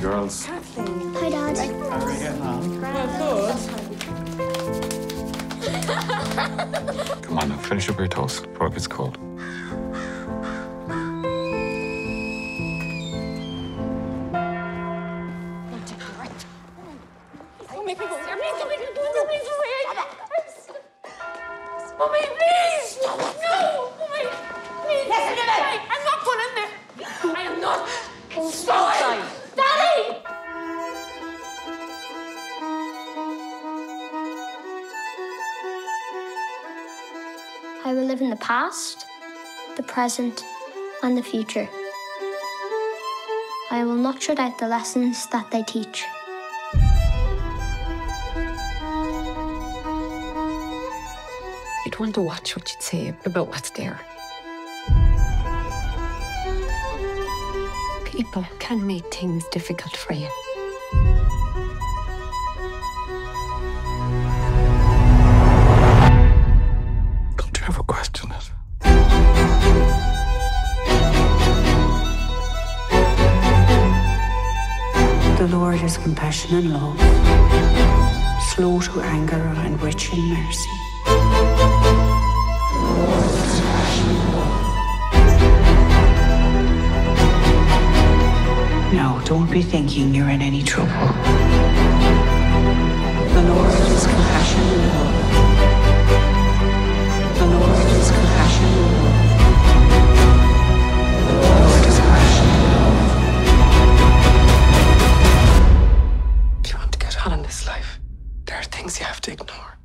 girls. Hi, Dad. How are you getting on? Come on now, finish up your toast before it gets cold. Don't make me go there. Please don't make me go there. Please don't make me Mommy, please! No! Mommy! Please! Listen to me! I'm not I will live in the past, the present, and the future. I will not shut out the lessons that they teach. You'd want to watch what you'd say about what's there. People can make things difficult for you. Question? The Lord is compassion and love, slow to anger and rich in mercy. No, don't be thinking you're in any trouble. Things you have to ignore.